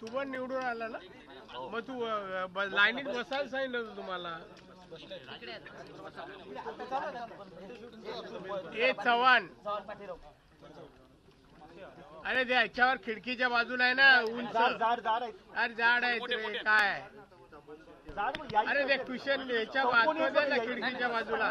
तू पण निवडून आला ना? मग तू अ, ब- लाईनीत बसायला सांगितलं होतं तुम्हाला. ए चव्हाण. अरे ते ह्याच्यावर खिडकीच्या बाजूला आहे ना उंच. अरे झाड आहे रे काय? अरे ते कुशन ह्याच्या आतमध्ये ना खिडकीच्या बाजूला.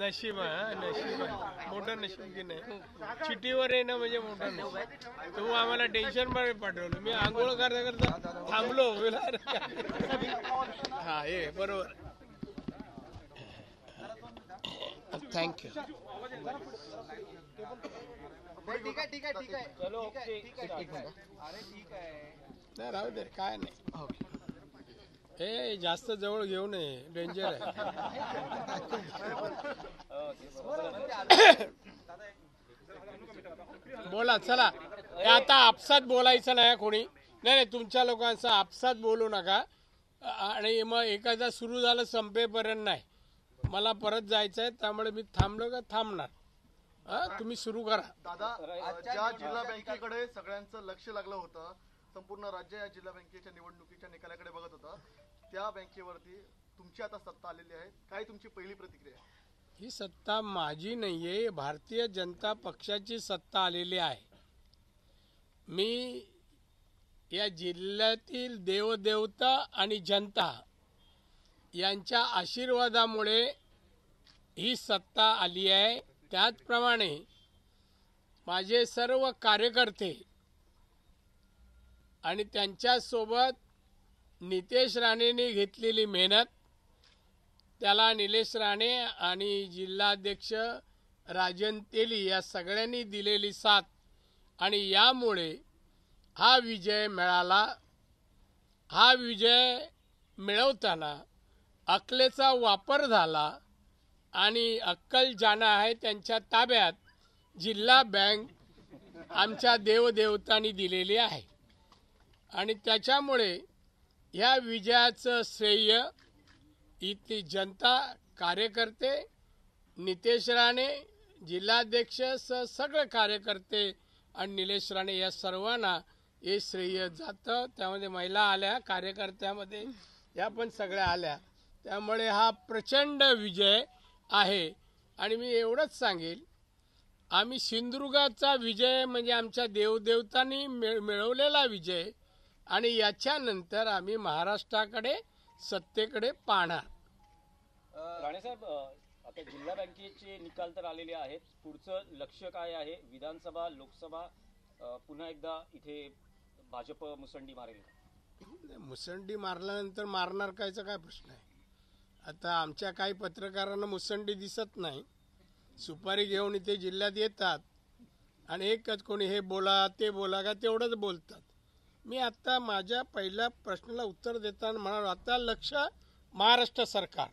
नशीब आहे, हा, नशीब आहे. मोठं नशीब की नाही? चिठ्ठीवर येणं म्हणजे मोठं नशीब तू आम्हाला टेन्शनमध्ये पाठवलं. मी आंघोळ करता करता थांबलो. हा ये बरोबर. थँक्यू ठीक आहे ठीक आहे ठीक आहे ठीक आहे ठीक आहे ठीक आहे अरे ठीक आहे. नाही राहू दे काय नाही. हे जास्त जवळ घेऊ नये डेंजर आहे. बोला चला. हे आता आपसात बोलायचं नाही कोणी. नाही नाही तुमच्या लोकांचं आपसात बोलू नका. आणि मग एखादा सुरू झालं संपेपर्यंत नाही. मला परत जायचं आहे त्यामुळे मी थांबलो का? थांबणार. हा तुम्ही सुरू करा. दादा ज्या जिल्हा बँकेकडे सगळ्यांचं लक्ष लागलं होतं. संपूर्ण राज्य या जिल्हा बँकेच्या निवडणुकीच्या निकालाकडे बघत होतं. त्या बँकेवरती तुमची आता सत्ता आलेली आहे. काय तुमची पहिली प्रतिक्रिया आहे? ही सत्ता माझी नाहीये. भारतीय जनता पक्षाची सत्ता आलेली आहे. मी या जिल्ह्यातील देवदेवता आणि जनता यांच्या आशीर्वादामुळे ही सत्ता आली आहे. त्याचप्रमाणे माझे सर्व कार्यकर्ते आणि त्यांच्यासोबत नितेश राणेने घेतलेली मेहनत त्याला निलेश राणे आणि जिल्हाध्यक्ष राजन तेली या सगळ्यांनी दिलेली साथ आणि यामुळे हा विजय मिळाला. हा विजय मिळवताना अकलेचा वापर झाला आणि अक्कल जाणा आहे त्यांच्या ताब्यात जिल्हा बँक आमच्या देवदेवतांनी दिलेली आहे. आणि त्याच्यामुळे ह्या विजयाचं श्रेय इथली जनता कार्यकर्ते नितेश राणे जिल्हाध्यक्ष स सगळे कार्यकर्ते आणि निलेश राणे या सर्वांना हे श्रेय जातं. त्यामध्ये महिला आल्या कार्यकर्त्यामध्ये या पण सगळ्या आल्या. त्यामुळे हा प्रचंड विजय आहे. आणि मी एवढंच सांगेल आम्ही सिंधुदुर्गाचा विजय म्हणजे आमच्या देवदेवतांनी मिळ मिळवलेला विजय आणि याच्यानंतर आम्ही महाराष्ट्राकडे सत्तेकडे पाहणार. राणेसाहेब आता जिल्हा बँकेचे निकाल तर आलेले आहेत. पुढचं लक्ष काय आहे? विधानसभा लोकसभा पुन्हा एकदा इथे भाजप मुसंडी मारेल मुसंडी मारल्यानंतर मारणार कायचा काय प्रश्न आहे? आता आमच्या काही पत्रकारांना मुसंडी दिसत नाही. सुपारी घेऊन इथे जिल्ह्यात येतात. आणि एकच कोणी हे बोला ते बोला का तेवढंच बोलतात. मी आता माझ्या पहिल्या प्रश्नाला उत्तर देताना म्हणालो आता लक्ष महाराष्ट्र सरकार.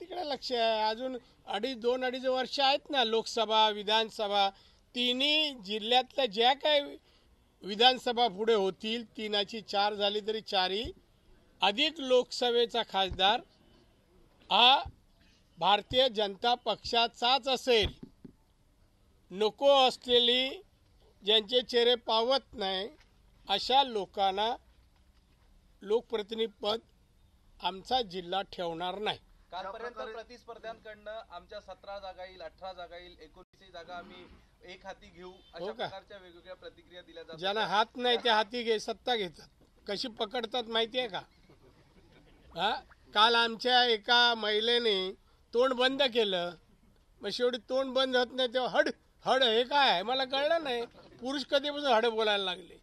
तिकडे लक्ष आहे. अजून अडीच दोन अडीच वर्ष आहेत ना लोकसभा विधानसभा. तिन्ही जिल्ह्यातल्या ज्या काही विधानसभा पुढे होतील तीनाची चार झाली तरी चारही अधिक लोकसभेचा खासदार हा भारतीय जनता पक्षाचाच असेल. नको असलेली ज्यांचे चेहरे पावत नाही अशा लोकांना लोकप्रतिनिधी पद आमचा जिल्हा ठेवणार नाही. कालपर्यंत प्रतिस्पर्ध्यांकडनं आमच्या सतरा जागा येईल अठरा जागा येईल एकोणीस जागा आम्ही एक हाती घेऊ अशा हो? प्रकारच्या वेगवेगळ्या प्रतिक्रिया दिल्या जातात. ज्यांना हात नाही ते हाती घे सत्ता घेतात. कशी पकडतात माहिती आहे का? हा? काल आमच्या एका महिलेने तोंड बंद केलं. मग शेवटी तोंड बंद होत नाही तेव्हा हड हड हे काय? मला कळलं नाही. पुरुष कधीपासून हड बोलायला लागले?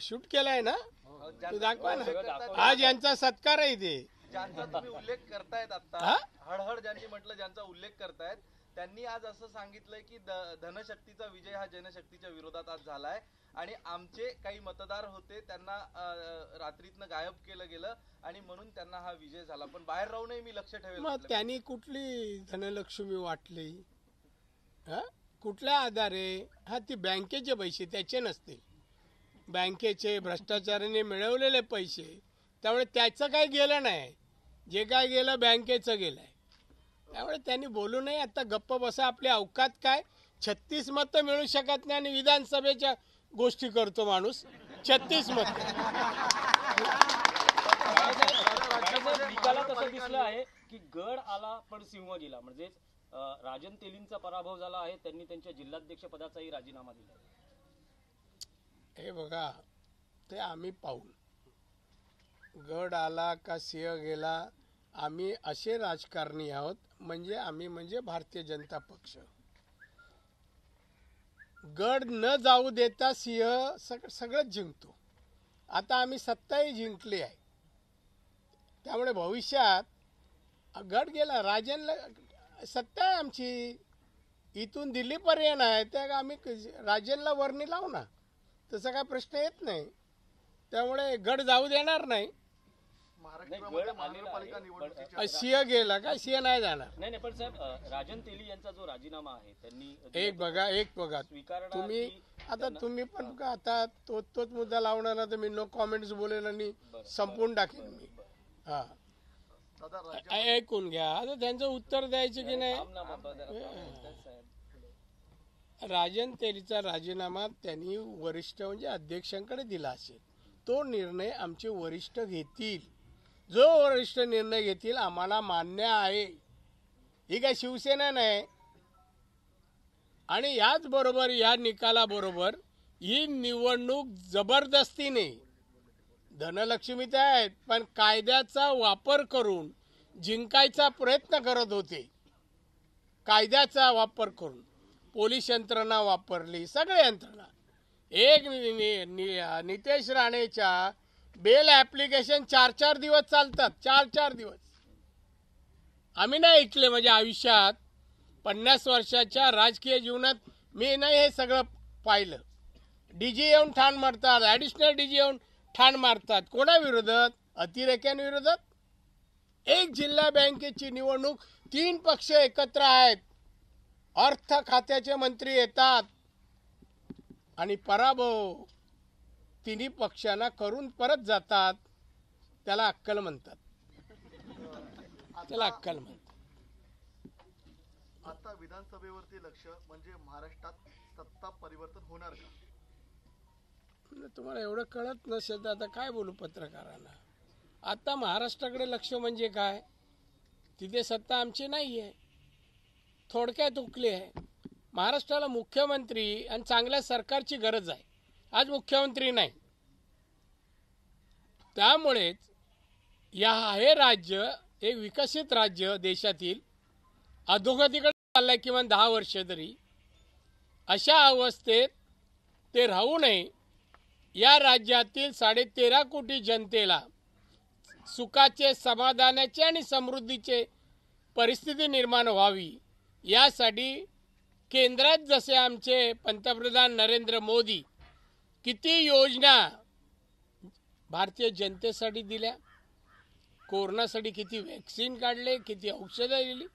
शूट केलाय ना? तू दाखवा ना. आज यांचा सत्कार आहे इथे. ज्यांचा तुम्ही उल्लेख करतायत आता हा? हळहळ ज्यांची म्हटलं ज्यांचा उल्लेख करतायत त्यांनी आज असं सांगितलंय की धनशक्तीचा विजय हा जनशक्तीच्या विरोधात आज झालाय. आणि आमचे काही मतदार होते त्यांना रात्रीतनं गायब केलं गेलं आणि म्हणून त्यांना हा विजय झाला. पण बाहेर राहूनही मी लक्ष ठेवेल. त्यांनी कुठली धनलक्ष्मी वाटली? हा? कुठल्या आधारे? हा ती बँकेचे पैसे त्याचे नसतील बँकेचे भ्रष्टाचाराने मिळवलेले पैसे त्यामुळे त्याचं काही गेलं नाही. जे काय गेलं बँकेचं गेलंय. त्यामुळे त्यांनी बोलू नये. आता गप्प बसा. आपले अवकात काय? छत्तीस मतं मिळू शकत नाही आणि विधानसभेच्या गोष्टी करतो माणूस. छत्तीस मत. दिसलं आहे की गड आला पण सिंह गेला. म्हणजेच राजन तेलींचा पराभव झाला आहे त्यांनी त्यांच्या जिल्हाध्यक्ष पदाचाही राजीनामा दिला हे बघा ते आम्ही पाहू गड आला का सिंह गेला आम्ही असे राजकारणी आहोत म्हणजे आम्ही म्हणजे भारतीय जनता पक्ष. गड न जाऊ देता सिंह सग सगळंच जिंकतो. आता आम्ही सत्ताही जिंकली आहे. त्यामुळे भविष्यात गड गेला राजनला सत्ता आहे आमची. इथून दिल्लीपर्यंत आहे त्या आम्ही राजनला वर्णी लावू ना. तसा काय प्रश्न येत नाही. त्यामुळे गड जाऊ देणार नाही. सिंह गेला का? सिंह नाही जाणार. नाही नाही पण साहेब राजन तेली यांचा जो राजीनामा आहे त्यांनी एक बघा एक बघा. तुम्ही आता तुम्ही पण का आता तो तोच मुद्दा लावणार ना तर मी नो कॉमेंट्स बोलेन आणि संपवून टाकेन मी. हा. ऐकून घ्या. आता त्यांचं उत्तर द्यायचं की नाही. राजन तेलीचा राजीनामा त्यांनी वरिष्ठ म्हणजे अध्यक्षांकडे दिला असेल. तो निर्णय आमचे वरिष्ठ घेतील. जो वरिष्ठ निर्णय घेतील आम्हाला मान्य आहे. ही काय शिवसेना नाही. आणि याच बरोबर या निकालाबरोबर ही निवडणूक जबरदस्तीने धनलक्ष्मी तर आहेत पण कायद्याचा वापर करून जिंकायचा प्रयत्न करत होते. कायद्याचा वापर करून. पोलीस यंत्रणा वापरली सगळे यंत्रणा. एक नि- नि- नि- नितेश राणेच्या बेल ऍप्लिकेशन चार चार दिवस चालतात चार चार दिवस. आम्ही नाही ऐकले माझ्या आयुष्यात पन्नास वर्षाच्या राजकीय जीवनात मी नाही हे सगळं पाहिलं. डीजी येऊन ठाण मारतात ॲडिशनल डीजी येऊन ठाण मारतात. कोणाविरोधात? अतिरेक्यांविरोधात? एक जिल्हा बँकेची निवडणूक तीन पक्ष एकत्र आहेत. अर्थ खात्याचे मंत्री येतात. आणि पराभव तिन्ही पक्षांना करून परत जातात. त्याला अक्कल म्हणतात. त्याला अक्कल म्हणतात. आता विधानसभेवरती लक्ष म्हणजे महाराष्ट्रात सत्ता परिवर्तन होणार का? तुम्हाला एवढं कळत नसेल तर आता काय बोलू पत्रकारांना? आता महाराष्ट्राकडे लक्ष म्हणजे काय? तिथे सत्ता आमची नाही आहे थोडक्यात उकली आहे. महाराष्ट्राला मुख्यमंत्री आणि चांगल्या सरकारची गरज आहे. आज मुख्यमंत्री नाही. त्यामुळेच या हे राज्य एक विकसित राज्य देशातील अधोगतीकडे चाललंय किमान दहा वर्ष तरी. अशा अवस्थेत ते राहू नये या राज्यातील साडेतेरा कोटी जनतेला सुखाचे समाधानाचे आणि समृद्धीचे परिस्थिती निर्माण व्हावी. यासाठी केंद्रात जसे आमचे पंतप्रधान नरेंद्र मोदी किती योजना भारतीय जनतेसाठी दिल्या कोरोनासाठी किती वॅक्सिन काढले किती औषधं दिली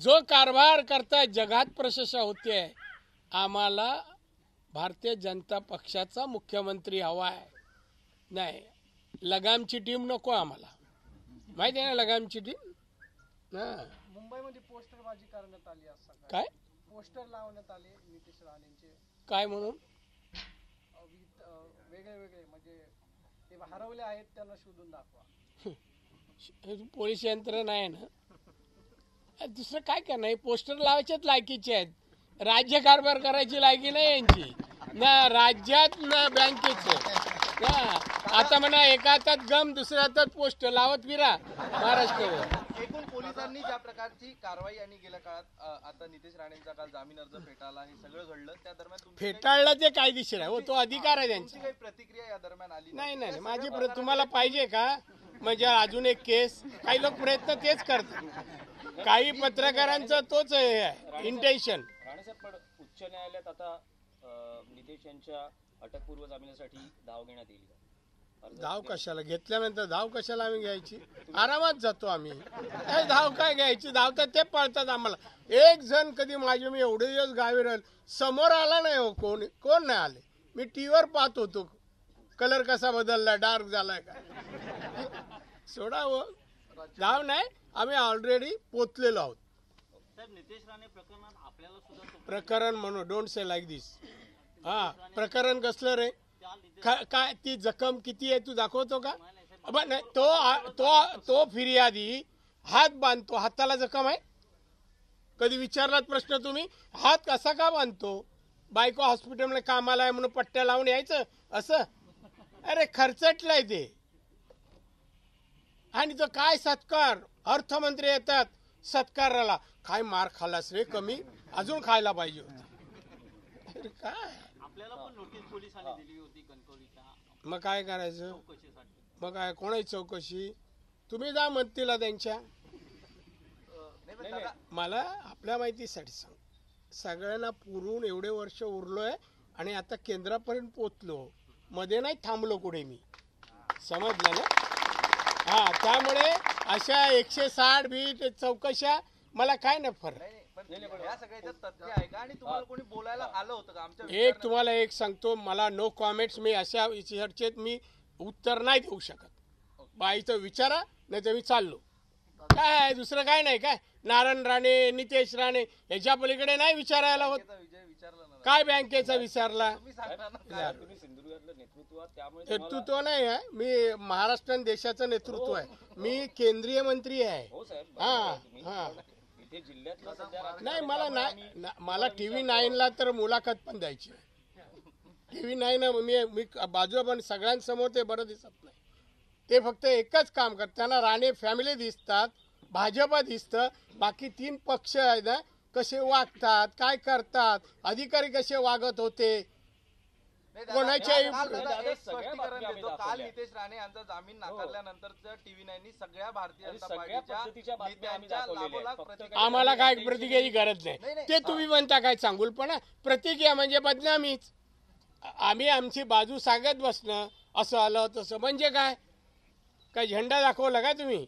जो कारभार करता जगात प्रशंसा होते आम्हाला भारतीय जनता पक्षाचा मुख्यमंत्री हवा आहे. नाही लगामची टीम नको आम्हाला. माहिती आहे ना लगामची टीम हां. मुंबईमध्ये पोस्टरबाजी करण्यात आली आज सकाळी. काय? पोस्टर लावण्यात आले नितीश राणेंचे. काय म्हणून? अ, वित- अ, वेगळे वेगळे म्हणजे ते हरवले आहेत त्यांना शोधून दाखवा. हे पोलीस यंत्रणा आहे ना? अरे दुसरं काय करणार? हे पोस्टर लावायच्याच लायकीचे आहेत. राज्य कारभार करायची लायकी नाही यांची. ना राज्यात ना बँकेचं. ना आता म्हणा एका हातात गम दुसऱ्या हातात पोस्टर लावत फिरा महाराष्ट्रावर. एकूण पोलिसांनी ज्या प्रकारची कारवाई आणि गेल्या काळात आता नितेश राणेंचा काल जामीन अर्ज फेटाळला हे सगळं घडलं. त्या दरम्यान फेटाळलं ते कायदेशीर आहे. हो तो अधिकार आहे त्यांचा. काही प्रतिक्रिया या दरम्यान आली नाही. नाही माझी तुम्हाला पाहिजे का? म्हणजे अजून एक केस. काही लोक प्रयत्न तेच करतात. काही पत्रकारांचं तोच हे आहे. इंटेन्शन राणेसाहेब पण उच्च न्यायालयात आता अं, नितेश यांच्या अटकपूर्व जामिनासाठी धाव घेण्यात येईल का? धाव कशाला? घेतल्यानंतर धाव कशाला आम्ही घ्यायची? आरामात जातो आम्ही. काय धाव काय घ्यायची? धाव तर ते पळतात आम्हाला. एक जण कधी माझे मी एवढे दिवस गावी राहील. समोर आला नाही हो कोण. कोण नाही आले? मी टीव्हीवर पाहत होतो. कलर कसा बदललाय डार्क झालाय काय सोडा हो. धाव नाही. आम्ही ऑलरेडी पोचलेलो आहोत. प्रकरण म्हणून डोंट से लाईक दिस हा प्रकरण कसलं रे? काय ती जखम किती आहे तू दाखवतो का? अबा, नाही तो तो तो फिर्यादी हात बांधतो हाताला जखम आहे? कधी विचारलात प्रश्न तुम्ही? हात कसा का बांधतो? बायको हॉस्पिटलमध्ये कामाला आहे म्हणून पट्ट्या लावून यायचं? असं? अरे खर्चटलंय ते. आणि तो काय सत्कार? अर्थमंत्री येतात सत्काराला. काय मार खालास रे कमी? अजून खायला पाहिजे होता. अरे काय? आपल्याला पण नोटीस पोलिसांनी दिली होती कणकवलीच्या. मग काय करायचं? चौकशीसाठी. मग काय कोणाची चौकशी? तुम्ही जा म्हणतीला त्यांच्या. मला आपल्या माहितीसाठी सांग. सगळ्यांना पुरून एवढे वर्ष उरलोय आणि आता केंद्रापर्यंत पोचलो. मध्ये नाही थांबलो कुठे मी. समजलं ना? हा त्यामुळे अशा एकशे साठ बीट चौकशा मला काय नाही फरक. नाही, नाही, पण या सगळ्याचं तथ्य आहे का? आणि तुम्हाला कोणी बोलायला आलं होतं का आमच्या एक तुम्हाला एक सांगतो मला नो कॉमेंट्स मी अशा चर्चेत मी उत्तर नाही देऊ शकत. बाईचं विचारा नाही तर मी चाललो. काय आहे दुसरं काय नाही काय? नारायण राणे नितेश राणे याच्या पलीकडे नाही विचारायला होत. काय बँकेचा विचारला? नेतृत्व नाही आहे. मी महाराष्ट्र देशाचं नेतृत्व आहे. मी केंद्रीय मंत्री आहे. हो साहेब हा, इथे जिल्ह्यातलं सध्या राजकारण नाही मला त्यामुळे नाही आम्ही- ना- मला टीव्ही नाईनला तर मुलाखत पण द्यायची टीव्ही नाईन मी मी बाजूला पण सगळ्यांसमोर ते बरं दिसत नाही. ते फक्त एकच काम करतात. त्यांना राणे फॅमिली दिसतात भाजप दिसतं बाकी तीन पक्ष आहेत ना कसे वागतात काय करतात अधिकारी कसे वागत होते कोणाच्याही- काल दादा दादा, एक सगळ्या स्पष्टीकरण बातम्या आम्ही देतो काल दाखवल्या. नितेश राणे यांचा जामीन नाकारल्यानंतर टीव्ही नाईननी सगळ्या भारतीय आणि जनता सगळ्या पार्टीच्या पद्धतीच्या बातम्या आम्ही नेत्यांच्या दाखवलेल्या आहेत. लाभोलाभ फक्त प्रतिक्रिया- आम्हाला काय प्रतिक्रियाची गरज नाही, नाही नाही. ते तुम्ही म्हणता काय चांगुलपणा प्रतिक्रिया म्हणजे बदनामीच. आम्ही आमची बाजू सांगत बसणं असं आलं तसं म्हणजे काय? काय झेंडा दाखवला का तुम्ही?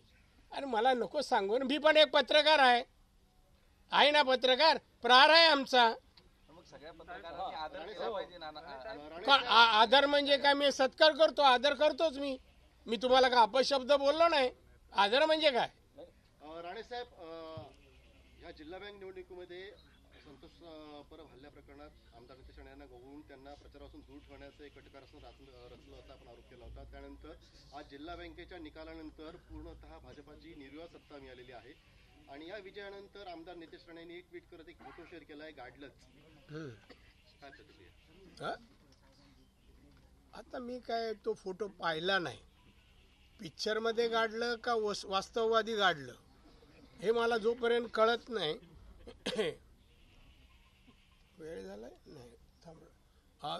अरे मला नको सांगू ना. मी पण एक पत्रकार आहे. आहे ना पत्रकार? प्रहार आहे आमचा. सगळ्या पत्रकारांनी आदर केला पाहिजे आ- म्हणजे काय? मी सत्कार करतो आदर करतोच मी. मी तुम्हाला का अपशब्द बोललो नाही? आदर म्हणजे काय? अं, राणे साहेब अं, ह्या जिल्हा बँक निवडणुकीमध्ये संतोष अं, परब हल्ल्या प्रकरणात आमदार नितेश राणे यांना गवळून त्यांना प्रचारापासून दूर ठेवण्याचं एक कटकार असं रचलं रचलं असा आपण आरोप केला होता. त्यानंतर आज जिल्हा बँकेच्या निकालानंतर पूर्णतः भाजपाची निर्विवाद सत्ता मिळालेली आहे. आणि या विजयानंतर आमदार नितेश राणे यांनी एक ट्विट करत एक फोटो शेअर केला आहे गाडलंच. काय प्रतिक्रिया? हा? आता मी काय तो फोटो पाहिला नाही. पिक्चरमध्ये काढलं का वस- वास्तववादी काढलं हे मला जोपर्यंत कळत नाही. वेळ झालाय? नाही थांब. हा,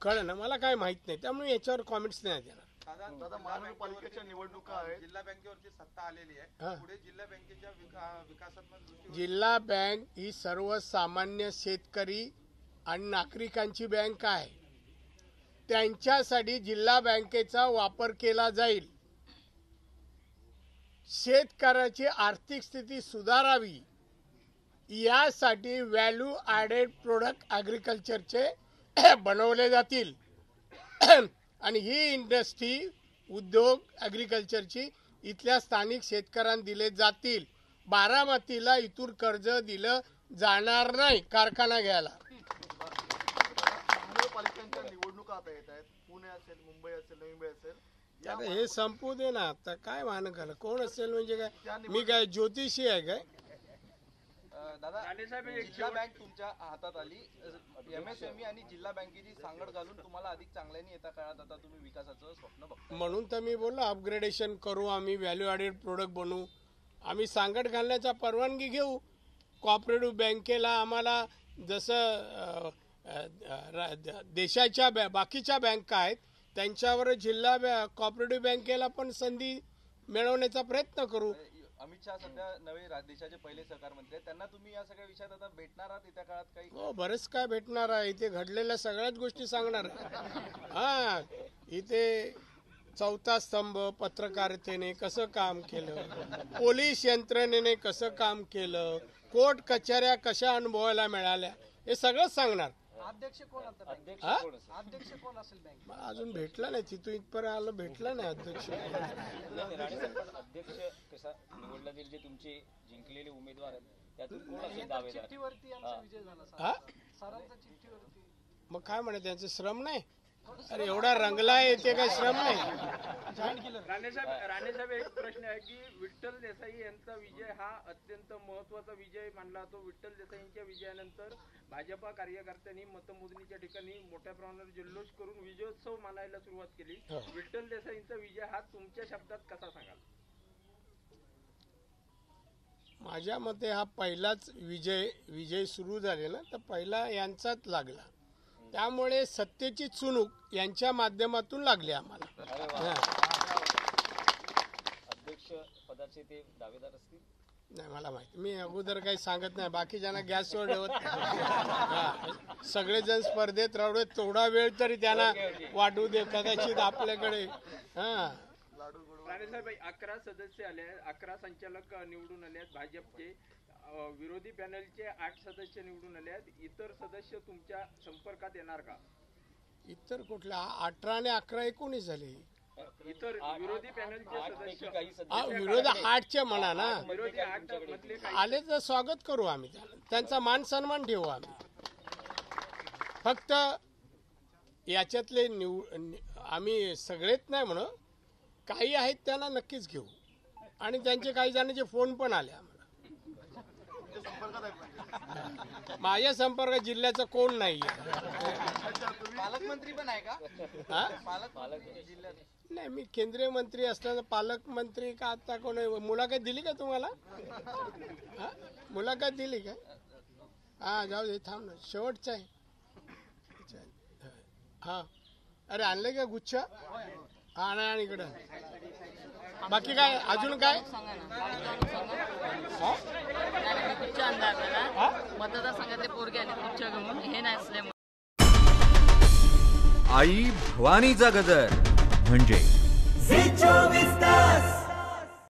कळलं ना मला काय माहीत नाही. त्यामुळे याच्यावर कॉमेंट्स नाही देणार दादा महानगरपालिकेच्या निवडणुका आहेत. जिल्हा बँकेवरती सत्ता आलेली. आहे. पुढे जिल्हा बँकेच्या विका- विकासात्मक जिल्हा बँक ही सर्वसामान्य शेतकरी आणि नागरिकांची बँक आहे. त्यांच्यासाठी जिल्हा बँकेचा वापर केला जाईल. शेतकऱ्याची आर्थिक स्थिती सुधारावी. यासाठी व्हॅल्यू ॲडेड प्रोडक्ट ॲग्रिकल्चरचे बनवले जातील. आणि ही इंडस्ट्री उद्योग ॲग्रिकल्चरची इथल्या स्थानिक शेतकऱ्यांना दिले जातील. बारामतीला इथून कर्ज दिलं जाणार नाही कारखाना घ्यायला. निवडणुका आता येत आहेत. पुणे असेल मुंबई असेल नवी मुंबई असेल या आता हे संपू दे ना. आता काय मान कोण असेल म्हणजे काय? मी काय ज्योतिषी आहे काय? दादा जिल्हा बँक तुमच्या हातात आली. एमएसएमई आणि जिल्हा बँकेची सांगड घालून तुम्हाला अधिक चांगल्याने येत्या काळात आता तुम्ही विकासाचं स्वप्न बघता म्हणून तर मी बोललो अपग्रेडेशन करू आम्ही व्हॅल्यू ॲडेड प्रोडक्ट बनवू आम्ही सांगड घालण्याचा परवानगी घेऊ. कॉपरेटिव्ह बँकेला आम्हाला जसं देशाच्या बॅ- बाकीच्या बँका आहेत त्यांच्यावर जिल्हा बॅ- कॉपरेटिव्ह बँकेला पण संधी मिळवण्याचा प्रयत्न करू. अमित शहा सध्या नवे देशाचे पहिले सहकार मंत्री आहेत. त्यांना तुम्ही या सगळ्या विषयात आता भेटणार आहात येत्या काळात काही? हो बरंच काय भेटणार आहे. इथे घडलेल्या सगळ्याच गोष्टी सांगणार. हा इथे चौथा स्तंभ पत्रकारितेने कसं काम केलं? पोलीस यंत्रणेने कसं काम केलं? कोर्ट कचऱ्या कशा अनुभवायला मिळाल्या? हे सगळंच सांगणार. अध्यक्ष कोण आता बँक अध्यक्ष हा? कोण असेल? अध्यक्ष कोण असेल बँक मला अजून भेटला नाही तिथून इथपर्यंत आलं भेटला नाही अध्यक्ष. नाही, राणे साहेब, पण अध्यक्ष कसा निवडला जाईल जे तुमचे जिंकलेले उमेदवार आहेत त्यातून कोण असेल दावेदार? चिठ्ठीवरती आमचा हा. विजय झाला हा? सरांचा सरांचा चिठ्ठीवरती. मग काय म्हणे त्यांचे श्रम नाही? अरे एवढा रंगला आहे ते काय श्रम नाही राणेसाहेब राणेसाहेब एक प्रश्न आहे की विठ्ठल देसाई यांचा विजय हा अत्यंत महत्त्वाचा विजय मानला जातो. विठ्ठल देसाईंच्या विजयानंतर भाजपा कार्यकर्त्यांनी मतमोजणीच्या ठिकाणी मोठ्या प्रमाणावर जल्लोष करून विजयोत्सव मानायला सुरुवात केली. विठ्ठल देसाईंचा विजय हा तुमच्या शब्दात कसा सांगाल? माझ्या मते हा पहिलाच विजय विजय सुरू झाले ना तर पहिला यांचाच लागला. त्यामुळे सत्तेची चुणूक यांच्या माध्यमातून लागली आम्हाला. अध्यक्ष पदाचे ते दावेदार असतील? नाही मला माहिती. मी अगोदर काही सांगत नाही. बाकीच्यांना गॅसवर ठेवत हा. सगळेजण स्पर्धेत राहू तेवढा वेळ तरी त्यांना वाटू दे कदाचित आपल्याकडे. हा. अकरा सदस्य आले आहेत. अकरा संचालक निवडून आले आहेत. भाजपचे विरोधी पॅनलचे आठ सदस्य निवडून आले आहेत. इतर सदस्य तुमच्या संपर्कात येणार का? इतर कुठल्या? अठरा आणि अकरा एकोणीस झाले. इतर विरोधी पॅनलचे सदस्य काही हा, सदस्य विरोध आठचे म्हणा ना. विरोधी आठ मधले काही आले तर स्वागत करू आम्ही. त्यांचा मान सन्मान ठेवू आम्ही. फक्त याच्यातले निव आम्ही सगळेच नाही म्हणू. काही आहेत त्यांना नक्कीच घेऊ. आणि त्यांचे काही जणांचे फोन पण आले आम्हाला. आहे माझ्या संपर्कात जिल्ह्याचा कोण नाही पालकमंत्री पण आहे का? हा? जिल्ह्यात. नाही मी केंद्रीय मंत्री असताना पालकमंत्री का आता कोण? मुलाखत दिली का तुम्हाला? हा? मुलाखत दिली का? हा जाऊ दे थांब ना. शेवटचा आहे. हा. अरे आणले का गुच्छ? हा आणा आणि इकडं. बाकी काय? अजून काय? हा? आपल्याला मतदारसंघातले पोरगे आले घेऊन हे आई भवानीचा गजर म्हणजे